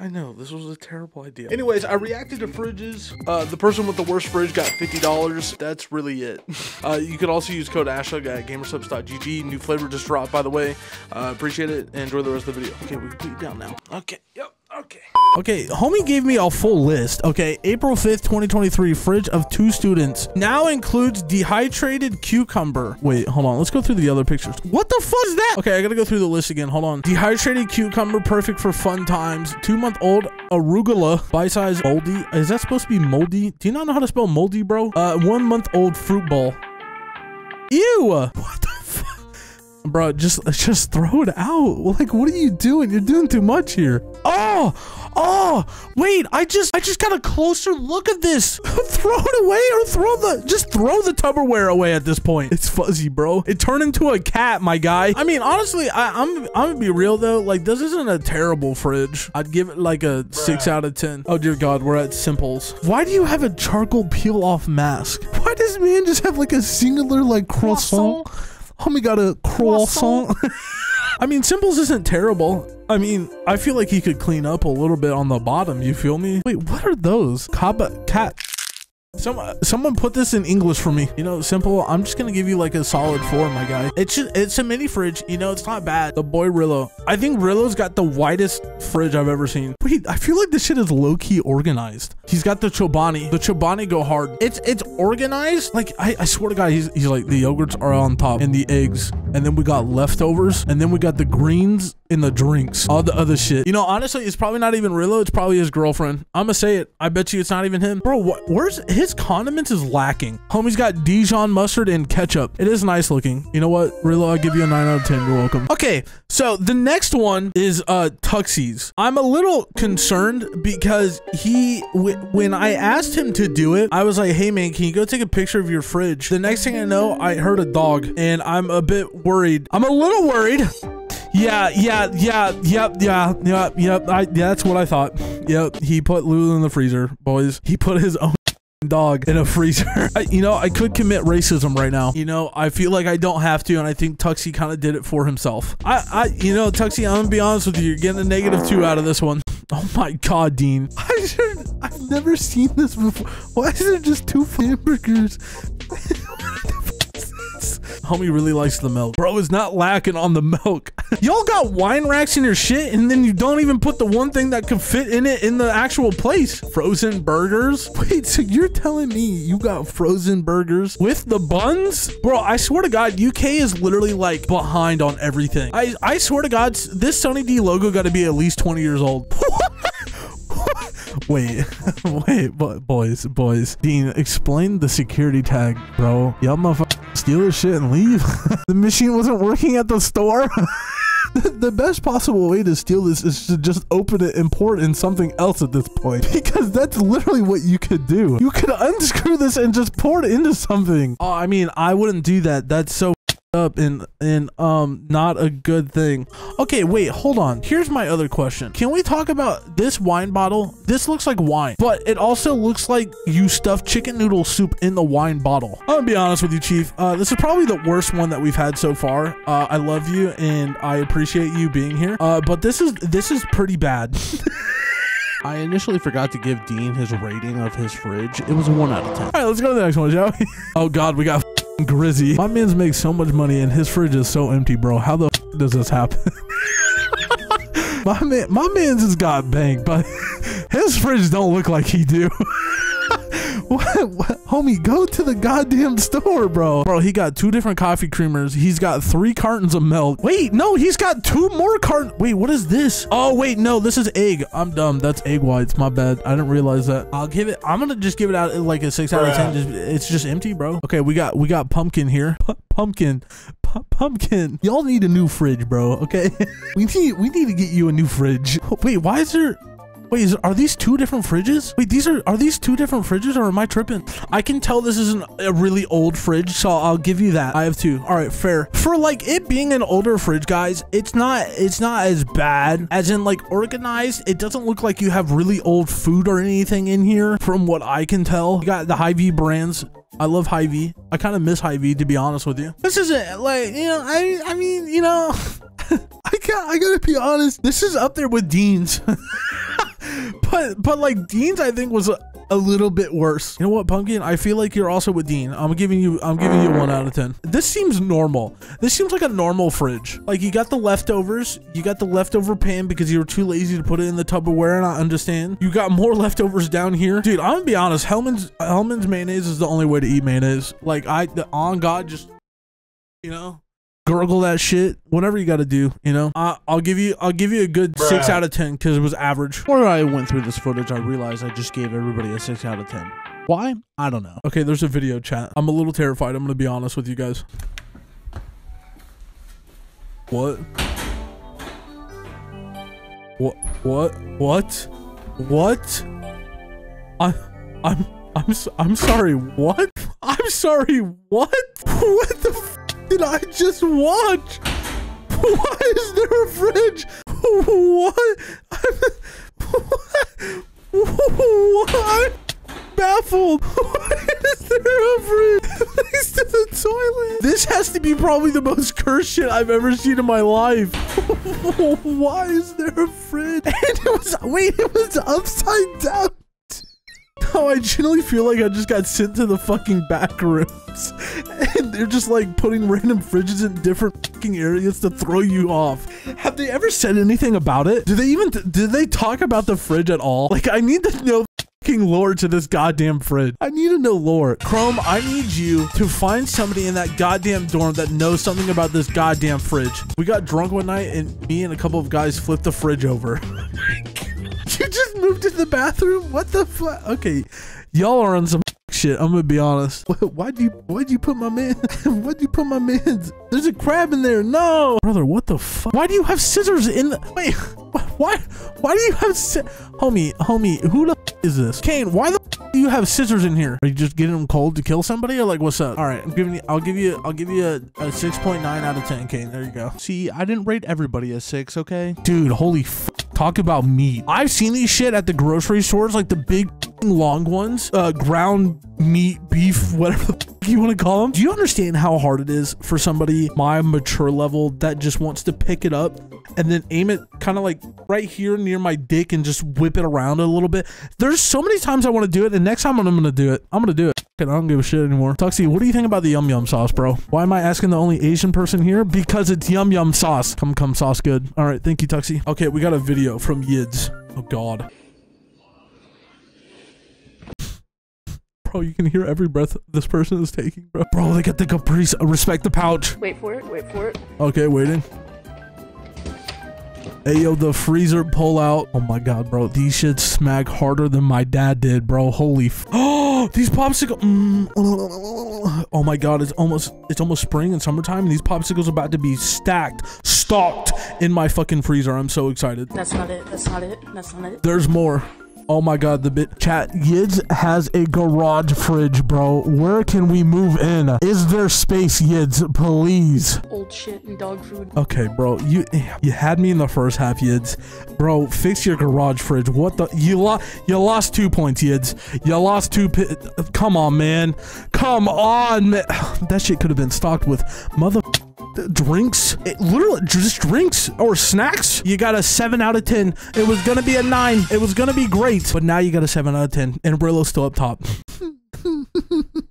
I know this was a terrible idea. Anyways, I reacted to fridges. Uh, the person with the worst fridge got fifty dollars. That's really it. Uh, you could also use code Ashdog at gamersupps.gg. New flavor just dropped, by the way. Uh, appreciate it. Enjoy the rest of the video. Okay, we can put you down now. Okay. Yep. Okay. Okay, homie gave me a full list. Okay, April 5th, 2023, fridge of two students. Now includes dehydrated cucumber. Wait, hold on. Let's go through the other pictures. What the fuck is that? Okay, I gotta go through the list again. Hold on. Dehydrated cucumber, perfect for fun times. Two month old arugula, bite size moldy. Is that supposed to be moldy? Do you not know how to spell moldy, bro? Uh, one month old fruit ball. Ew! What? Bro, just just throw it out. Like, what are you doing? You're doing too much here. Oh, oh, wait! I just I just got a closer look at this. throw it away or throw the just throw the Tupperware away at this point. It's fuzzy, bro. It turned into a cat, my guy. I mean, honestly, I, I'm I'm gonna be real though. Like, this isn't a terrible fridge. I'd give it like a six out of ten. Oh dear God, we're at Simples. Why do you have a charcoal peel off mask? Why does man just have like a singular like croissant? Homie got a croissant. I mean, Symbols isn't terrible. I mean, I feel like he could clean up a little bit on the bottom. You feel me? Wait, what are those? Kaba cat. Some someone put this in English for me. You know, simple. I'm just gonna give you like a solid four, my guy. It's just, it's a mini fridge. You know, it's not bad. The boy Rillo. I think Rillo's got the widest fridge I've ever seen. Wait, I feel like this shit is low key organized. He's got the Chobani. The Chobani go hard. It's it's organized. Like I, I swear to God, he's he's like the yogurts are on top and the eggs, and then we got leftovers, and then we got the greens in the drinks, all the other shit. You know, honestly, it's probably not even Rillo. It's probably his girlfriend. I'm gonna say it. I bet you it's not even him. Bro, where's his condiments is lacking. Homie's got Dijon mustard and ketchup. It is nice looking. You know what, Rilo, I'll give you a 9 out of 10. You're welcome. Okay, so the next one is uh Tuxies. I'm a little concerned because he, when I asked him to do it, I was like, hey man, can you go take a picture of your fridge? The next thing I know, I heard a dog and I'm a bit worried. I'm a little worried. Yeah, yeah, yeah, yep, yeah, yeah, yep. I, yeah, that's what I thought. Yep, he put Lulu in the freezer, boys. He put his own dog in a freezer. I, you know, I could commit racism right now. You know, I feel like I don't have to, and I think Tuxie kind of did it for himself. I, I, you know, Tuxie, I'm gonna be honest with you. You're getting a negative two out of this one. Oh my god, Dean. I should, I've never seen this before. Why is there just two hamburgers? Homie really likes the milk. Bro is not lacking on the milk. Y'all got wine racks in your shit and then you don't even put the one thing that could fit in it in the actual place. Frozen burgers? Wait, so you're telling me you got frozen burgers with the buns? Bro, I swear to God, UK is literally like behind on everything. I, I swear to God, this Sunny D logo got to be at least 20 years old. Wait, wait, boys, boys. Dean, explain the security tag, bro. Y'all motherfucker steal this shit and leave. the machine wasn't working at the store. the best possible way to steal this is to just open it and pour it in something else at this point. Because that's literally what you could do. You could unscrew this and just pour it into something. Oh i mean i wouldn't do that. That's so up and and um not a good thing. Okay wait hold on. Here's my other question. Can we talk about this wine bottle? This looks like wine but it also looks like you stuffed chicken noodle soup in the wine bottle. I'm gonna be honest with you chief. Uh this is probably the worst one that we've had so far. Uh i love you and i appreciate you being here. Uh but this is this is pretty bad. I initially forgot to give Dean his rating of his fridge. It was a 1 out of 10. All right, let's go to the next one, shall we? oh, God, we got Grizzy. My man's makes so much money and his fridge is so empty, bro. How the does this happen? my man, my man's just got bank, but his fridge don't look like he do. what, what, homie? Go to the goddamn store, bro. Bro, he got two different coffee creamers. He's got three cartons of milk. Wait, no, he's got two more cartons. Wait, what is this? Oh, wait, no, this is egg. I'm dumb. That's egg whites. My bad. I didn't realize that. I'll give it. I'm gonna just give it out like a six out of ten. Just, it's just empty, bro. Okay, we got we got pumpkin here. P pumpkin. P pumpkin. Y'all need a new fridge, bro. Okay, we need we need to get you a new fridge. Wait, why is there? Wait, is, are these two different fridges? Wait, these are are these two different fridges or am I tripping? I can tell this is an, a really old fridge, so I'll give you that. I have two. All right, fair. For like it being an older fridge, guys, it's not it's not as bad as in like organized. It doesn't look like you have really old food or anything in here from what I can tell. You got the Hy-Vee brands. I love Hy-Vee. I kind of miss Hy-Vee to be honest with you. This isn't like, you know, I I mean, you know, I got, I gotta be honest. This is up there with Dean's. but but like Dean's, I think was a, a little bit worse. You know what, Pumpkin? I feel like you're also with Dean. I'm giving you I'm giving you one out of ten. This seems normal. This seems like a normal fridge. Like you got the leftovers, you got the leftover pan because you were too lazy to put it in the Tupperware, and I understand. You got more leftovers down here, dude. I'm gonna be honest. Hellman's Hellmann's mayonnaise is the only way to eat mayonnaise. Like I, the, on God, just you know gurgle that shit whatever you got to do you know? Uh, i'll give you i'll give you a good Bruh. six out of ten because it was average. Before i went through this footage i realized i just gave everybody a six out of ten. Why? I don't know. Okay there's a video chat. I'm a little terrified i'm gonna be honest with you guys. What? What what what? What? I i'm i'm i'm sorry what? I'm sorry what? What the did I just watch? Why is there a fridge? What? what? I'm baffled. Why is there a fridge next to the toilet? This has to be probably the most cursed shit I've ever seen in my life. Why is there a fridge? And it was, wait, it was upside down. How I genuinely feel like I just got sent to the fucking back rooms. And they're just like putting random fridges in different fucking areas to throw you off. Have they ever said anything about it? Do they even, did they talk about the fridge at all? Like, I need to know fucking lore to this goddamn fridge. I need to know lore. Chrome, I need you to find somebody in that goddamn dorm that knows something about this goddamn fridge. We got drunk one night and me and a couple of guys flipped the fridge over. moved to the bathroom? What the fuck? Okay, y'all are on some shit. I'm gonna be honest. Why'd you Why'd you put my man? Why'd you put my man's? There's a crab in there. No, brother. What the fuck? Why do you have scissors in the? Wait. Why? Why do you have? Homie, homie. Who the is this? Kane. Why the do you have scissors in here? Are you just getting them cold to kill somebody, or like what's up? All right, I'm giving you. I'll give you. I'll give you a, a 6.9 out of 10. Kane. There you go. See, I didn't rate everybody a six. Okay, dude. Holy. Talk about meat. I've seen these shit at the grocery stores, like the big long ones, uh, ground meat, beef, whatever you want to call them. Do you understand how hard it is for somebody my mature level that just wants to pick it up and then aim it kind of like right here near my dick and just whip it around a little bit? There's so many times I want to do it, and next time I'm going to do it, I'm going to do it. I don't give a shit anymore. Tuxie, what do you think about the yum yum sauce, bro? Why am I asking the only Asian person here? Because it's yum yum sauce. Come come sauce good. All right, thank you, Tuxie. Okay, we got a video from Yids. Oh God. Bro, you can hear every breath this person is taking, bro. Bro, they got the Capri Sun. Respect the pouch. Wait for it. Wait for it. Okay, waiting. Hey, yo, the freezer pull out. Oh my god, bro. These shits smack harder than my dad did, bro. Holy f- Oh, these popsicles. Mm. Oh my god, it's almost it's almost spring and summertime, and these popsicles are about to be stacked, stocked in my fucking freezer. I'm so excited. That's not it. That's not it. That's not it. There's more. Oh my god, the bit chat. Yids has a garage fridge, bro. Where can we move in? Is there space, Yids? Please. Old shit and dog food. Okay, bro. You you had me in the first half, Yids. Bro, fix your garage fridge. What the you lost you lost two points, Yids. You lost two Come on, man. Come on, man. That shit could have been stocked with mother drinks, it literally just drinks or snacks. You got a seven out of 10. It was going to be a nine. It was going to be great, but now you got a seven out of 10 and Brillo's still up top.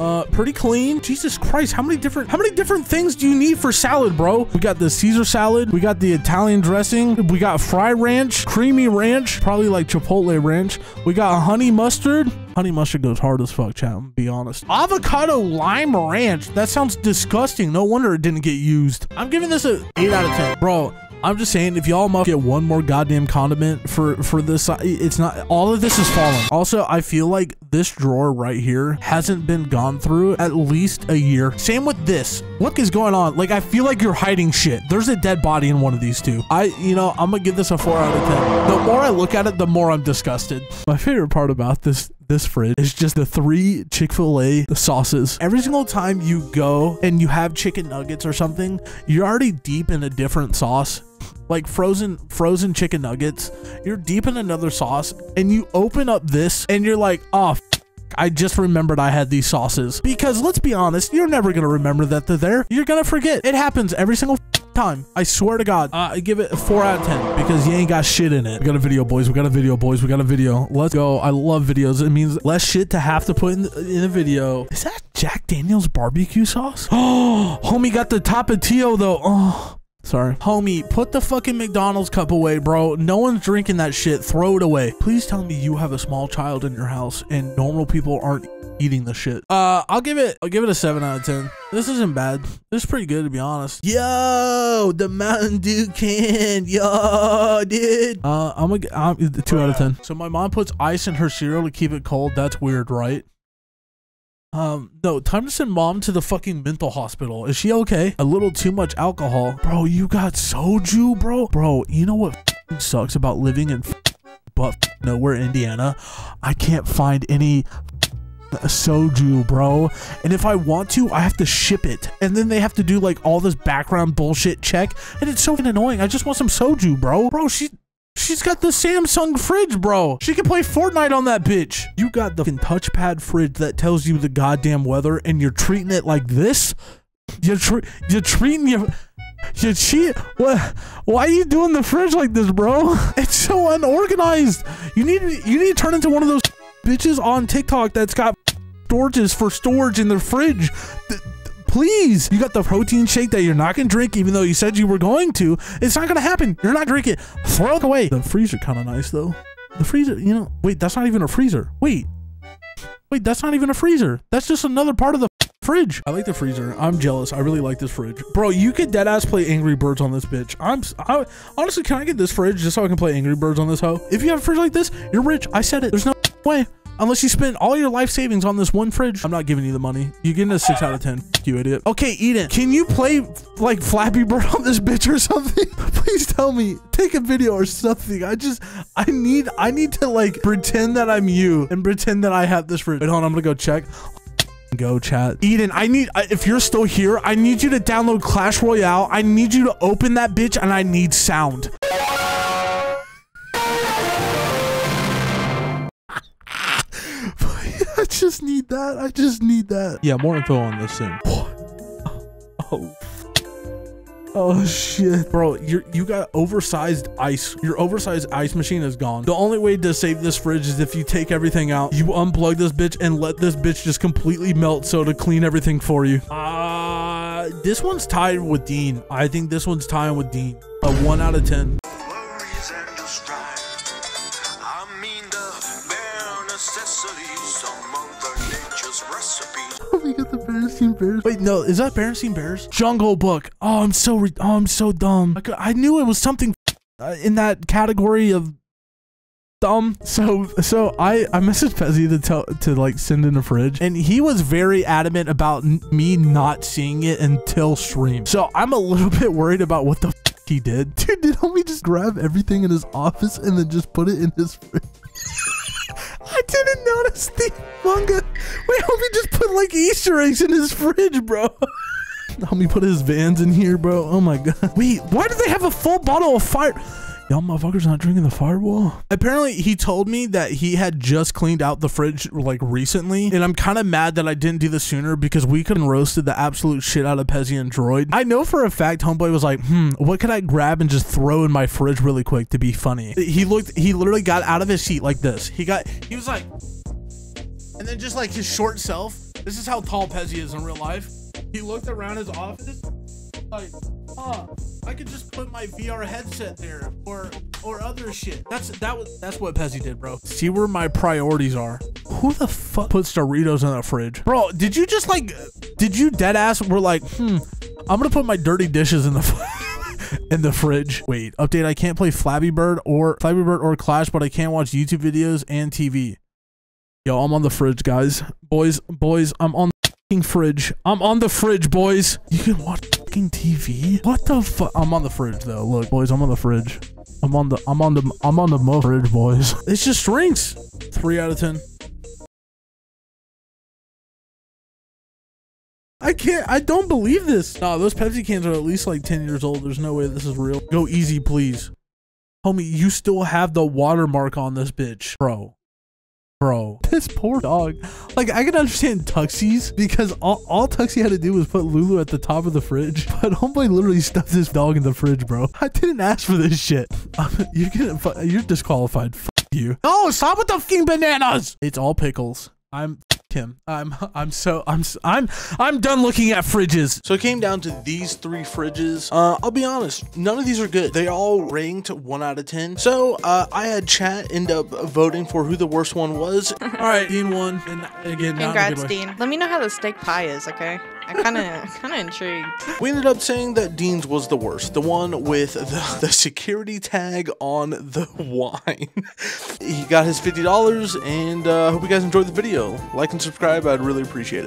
uh pretty clean jesus christ how many different how many different things do you need for salad bro we got the caesar salad we got the italian dressing we got fried ranch creamy ranch probably like chipotle ranch we got honey mustard honey mustard goes hard as fuck chat I'm be honest avocado lime ranch that sounds disgusting no wonder it didn't get used i'm giving this a 8 out of 10 bro I'm just saying, if y'all must get one more goddamn condiment for for this, it's not all of this is falling. Also, I feel like this drawer right here hasn't been gone through at least a year. Same with this. What is going on? Like, I feel like you're hiding shit. There's a dead body in one of these two. I, you know, I'm gonna give this a four out of ten. The more I look at it, the more I'm disgusted. My favorite part about this this fridge is just the three Chick-fil-A sauces. Every single time you go and you have chicken nuggets or something, you're already deep in a different sauce like frozen frozen chicken nuggets. You're deep in another sauce and you open up this and you're like, oh, I just remembered I had these sauces. Because let's be honest, you're never going to remember that they're there. You're going to forget. It happens every single time. I swear to God. Uh, I give it a 4 out of 10 because you ain't got shit in it. We got a video, boys. We got a video, boys. We got a video. Let's go. I love videos. It means less shit to have to put in, in a video. Is that Jack Daniels barbecue sauce? Oh, homie got the Tapatio though. Oh. Sorry. Homie, put the fucking McDonald's cup away, bro. No one's drinking that shit. Throw it away. Please tell me you have a small child in your house and normal people aren't eating the shit. Uh, I'll give it, I'll give it a seven out of 10. This isn't bad. This is pretty good to be honest. Yo, the Mountain Dew can. Yo, dude. Uh, I'm gonna, I'm two out of 10. So my mom puts ice in her cereal to keep it cold. That's weird, right? Um, no, time to send mom to the fucking mental hospital. Is she okay? A little too much alcohol. Bro, you got soju, bro? Bro, you know what sucks about living in but nowhere, Indiana? I can't find any soju, bro. And if I want to, I have to ship it. And then they have to do like all this background bullshit check. And it's so annoying. I just want some soju, bro. Bro, she She's got the Samsung fridge, bro. She can play Fortnite on that bitch. You got the touchpad fridge that tells you the goddamn weather, and you're treating it like this. You're tre you're treating your you cheat. What? Why are you doing the fridge like this, bro? It's so unorganized. You need you need to turn into one of those bitches on TikTok that's got storages for storage in the fridge please. You got the protein shake that you're not gonna drink, even though you said you were going to. It's not gonna happen. You're not drinking. Throw it away. The freezer kind of nice though. The freezer, you know. Wait, that's not even a freezer. Wait, wait, that's not even a freezer. That's just another part of the fridge. I like the freezer. I'm jealous. I really like this fridge. Bro, you could dead ass play Angry Birds on this bitch. I'm I, honestly, can I get this fridge just so I can play Angry Birds on this hoe? If you have a fridge like this, you're rich. I said it. There's no way. Unless you spend all your life savings on this one fridge. I'm not giving you the money. You're getting a 6 out of 10. You idiot. Okay, Eden, can you play like Flappy Bird on this bitch or something? Please tell me. Take a video or something. I just, I need, I need to like pretend that I'm you and pretend that I have this fridge. Wait, hold on. I'm gonna go check. Go chat. Eden, I need, if you're still here, I need you to download Clash Royale. I need you to open that bitch and I need sound. Just need that. I just need that. Yeah, more info on this soon. Oh. Oh shit, bro! You you got oversized ice. Your oversized ice machine is gone. The only way to save this fridge is if you take everything out, you unplug this bitch, and let this bitch just completely melt. So to clean everything for you. Uh this one's tied with Dean. I think this one's tying with Dean. A one out of ten. We got the Berenstain Bears. Wait, no, is that Berenstain Bears? Jungle Book. Oh, I'm so oh, I'm so dumb. I, could, I knew it was something uh, in that category of dumb. So so I I messaged Pezzy to tell to like send in a fridge, and he was very adamant about me not seeing it until stream. So I'm a little bit worried about what the he did. Dude, did homie just grab everything in his office and then just put it in his fridge? Didn't notice the manga. Wait, homie just put like Easter eggs in his fridge, bro. homie put his vans in here, bro. Oh my god. Wait, why do they have a full bottle of fire? Y'all motherfuckers not drinking the fireball? Apparently, he told me that he had just cleaned out the fridge like recently, and I'm kind of mad that I didn't do this sooner because we could have roasted the absolute shit out of Pezzy and Droid. I know for a fact Homeboy was like, hmm, what could I grab and just throw in my fridge really quick to be funny? He looked, he literally got out of his seat like this. He got, he was like, and then just like his short self. This is how tall Pezzy is in real life. He looked around his office like, huh, I could just put my VR headset there or or other shit. That's that was that's what Pezzy did, bro. See where my priorities are. Who the fuck puts Doritos in the fridge? Bro, did you just like did you dead ass were like, hmm, I'm gonna put my dirty dishes in the in the fridge. Wait, update, I can't play Flappy Bird or Flappy Bird or Clash, but I can't watch YouTube videos and TV. Yo, I'm on the fridge, guys. Boys, boys, I'm on the fridge. I'm on the fridge, boys. You can watch fucking TV? What the fuck? I'm on the fridge though. Look, boys, I'm on the fridge. I'm on the I'm on the I'm on the mo fridge, boys. It's just drinks. Three out of ten. I can't. I don't believe this. Nah, those Pepsi cans are at least like 10 years old. There's no way this is real. Go easy, please. Homie, you still have the watermark on this bitch, bro. Bro, this poor dog. Like, I can understand Tuxie's because all, all Tuxie had to do was put Lulu at the top of the fridge. But homeboy literally stuffed this dog in the fridge, bro. I didn't ask for this shit. you're getting, you're disqualified. F you. Oh, stop with the fucking bananas. It's all pickles. I'm him. I'm I'm so I'm I'm I'm done looking at fridges. So it came down to these three fridges. Uh, I'll be honest, none of these are good. They all ranked one out of ten. So uh, I had chat end up voting for who the worst one was. all right, Dean won, and again, congrats, Dean. Let me know how the steak pie is, okay? I kind of kind of intrigued. We ended up saying that Dean's was the worst, the one with the, the security tag on the wine. he got his $50 and uh, hope you guys enjoyed the video. Like and subscribe, I'd really appreciate it.